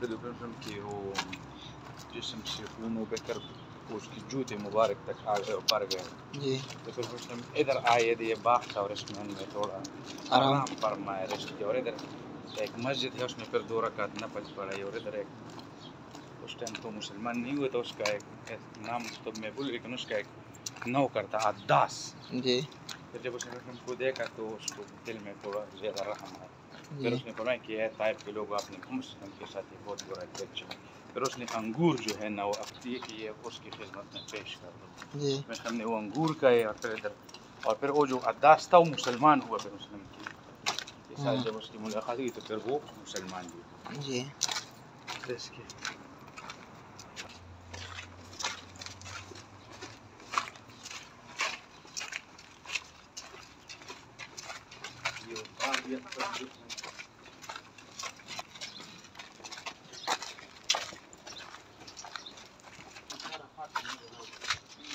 دوپہر ہم کہ وہ جسم سے خون و اس کی جوتے مبارک تک آ گئے پر گئے۔ جی۔ تو پھر ہم ادھر آئے یہ باغ تھا اور اس میں ہم نے تھوڑا آرام۔ آرام فرمایا ریسٹ کیا اور ادھر ایک مسجد ہے اس میں پھر دو رکعت نفل پڑھائی اور ادھر ایک اس ٹائم تو مسلمان نہیں ہوئے تو اس کا ایک نام تو میں بھول لیکن اس کا ایک نوکر تھا عداس جی۔ پھر جب اس نے ہم کو دیکھا تو اس کو دل میں تھوڑا زیادہ رحم آیا۔ پھر اس نے فرمایا کہ اے طائف کے لوگ آپ نے وسلم کے ساتھ یہ بہت برا کیا اچھا پھر اس نے انگور جو ہے نا وہ اپنی کہ یہ اس کی خدمت میں پیش کر دو جی میں ہم نے وہ انگور کا ہے اور پھر ادھر اور پھر وہ جو عداس تھا وہ مسلمان ہوا پھر مسلم کی یہ ساتھ۔ جب اس کی ملاقات ہوئی تو پھر وہ مسلمان بھی جی اس کے یہ قابلیت پر جو ہے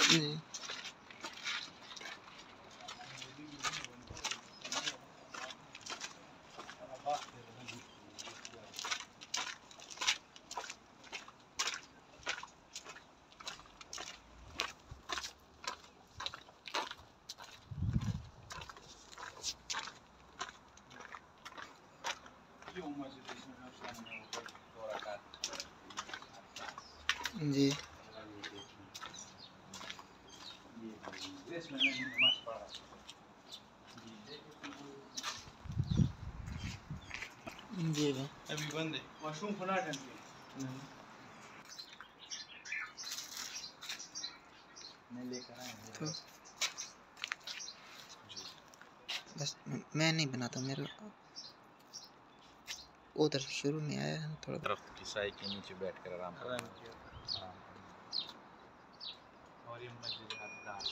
جی جی۔ جی بھائی۔ ابھی بند ہے۔ مشروم کھلا میں لے کر آیا تو بس میں نہیں بناتا میرا ادھر شروع میں آیا تھوڑا۔ درخت کی سائے کے نیچے بیٹھ کر آرام کیا۔ اور یہ مسجد عباس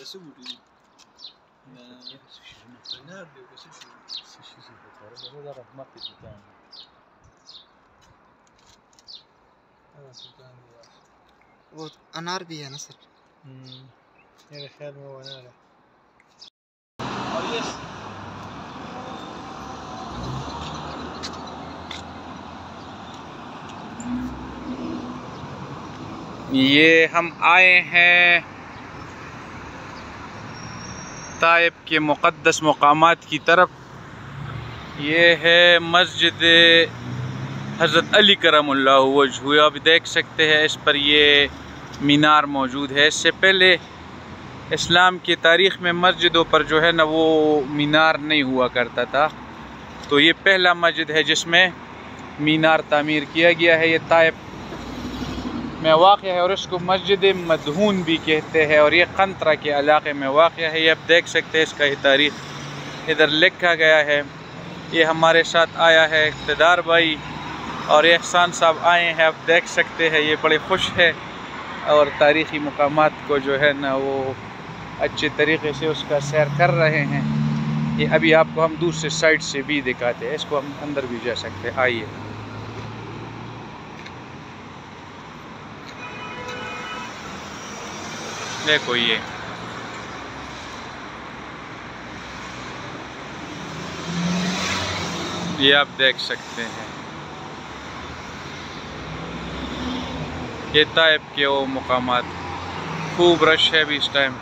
وسه نه نه به وسه شو انا سلطان دی وہ انار بھی ہے نا سر میرا خیال میں وہ اور یہ یہ ہم آئے ہیں طائب کے مقدس مقامات کی طرف۔ یہ ہے مسجد حضرت علی کرم اللہ وجہ آپ دیکھ سکتے ہیں، اس پر یہ مینار موجود ہے۔ اس سے پہلے اسلام کی تاریخ میں مسجدوں پر جو ہے نا، وہ مینار نہیں ہوا کرتا تھا۔ تو یہ پہلا مسجد ہے جس میں مینار تعمیر کیا گیا ہے۔ یہ طائف میں واقع ہے اور اس کو مسجد مدہون بھی کہتے ہیں اور یہ قنطرہ کے علاقے میں واقع ہے، یہ آپ دیکھ سکتے ہیں اس کا یہ تاریخ ادھر لکھا گیا ہے۔ یہ ہمارے ساتھ آیا ہے اقتدار بھائی اور احسان صاحب آئے ہیں، آپ دیکھ سکتے ہیں یہ بڑے خوش ہے اور تاریخی مقامات کو جو ہے نا وہ اچھے طریقے سے اس کا سیر کر رہے ہیں۔ یہ ابھی آپ کو ہم دوسرے سائڈ سے بھی دکھاتے ہیں، اس کو ہم اندر بھی جا سکتے ہیں۔ آئیے۔ دیکھو یہ۔ یہ آپ دیکھ سکتے ہیں۔ یہ طائب کے وہ مقامات۔ خوب رش ہے ابھی اس ٹائم۔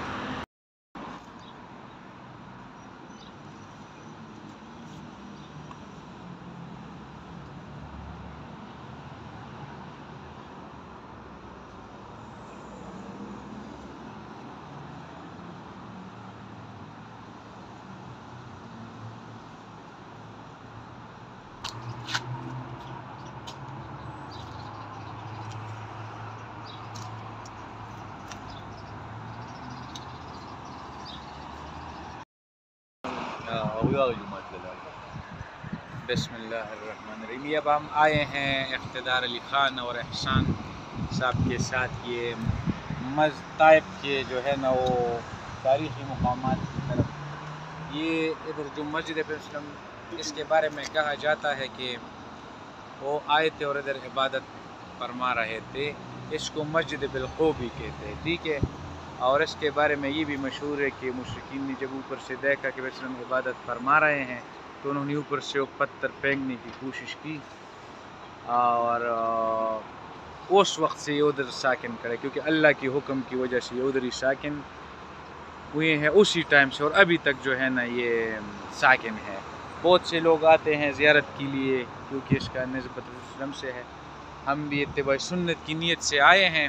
بسم اللہ الرحمن الرحیم۔ اب ہم آئے ہیں اقتدار علی خان اور احسان صاحب کے ساتھ۔ یہ مز طائب کے جو ہے نا وہ تاریخی مقامات کی طرف۔ یہ ادھر جو مسجد وسلم اس کے بارے میں کہا جاتا ہے کہ وہ آئے تھے اور ادھر عبادت فرما رہے تھے۔ اس کو مسجد بالخو بھی کہتے ہیں۔ ٹھیک ہے۔ اور اس کے بارے میں یہ بھی مشہور ہے کہ مشرقین نے جب اوپر سے دیکھا کہ وسلم عبادت فرما رہے ہیں، تو انہوں نے اوپر سے وہ پتھر پھینکنے کی کوشش کی اور اس وقت سے یہ ادھر ساکن کرے کیونکہ اللہ کی حکم کی وجہ سے یہ ادھر ہی ساکن ہوئے ہیں اسی ٹائم سے اور ابھی تک جو ہے نا یہ ساکن ہے۔ بہت سے لوگ آتے ہیں زیارت کے لیے، کیونکہ اس کا نسبت وسلم سے ہے۔ ہم بھی اتباع سنت کی نیت سے آئے ہیں۔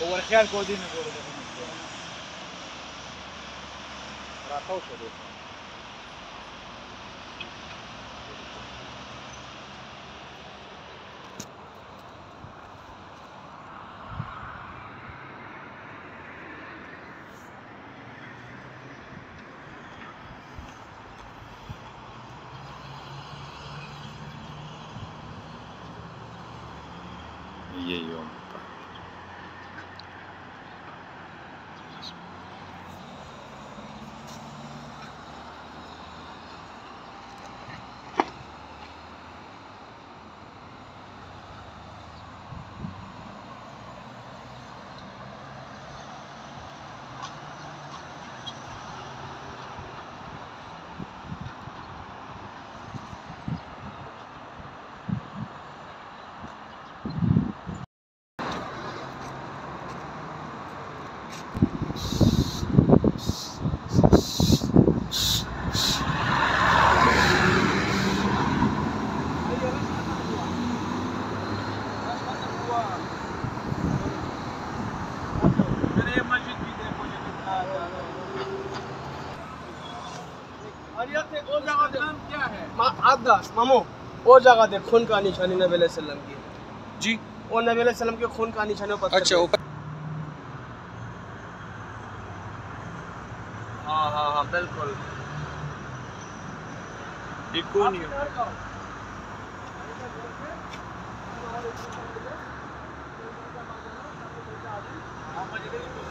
ورخیال کو دینه ګورو راټول شو دغه یہ عباس مامو وہ جگہ دے خون کا نشانی نبی علیہ السلام کی۔ جی۔ وہ نبی علیہ السلام کے خون کا نشانی پتھر اچھا ہاں ہاں ہاں بالکل۔ یہ کون ہے؟ ہاں،